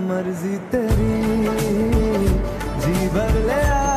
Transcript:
मर्ज़ी तेरी जी भर ले आ।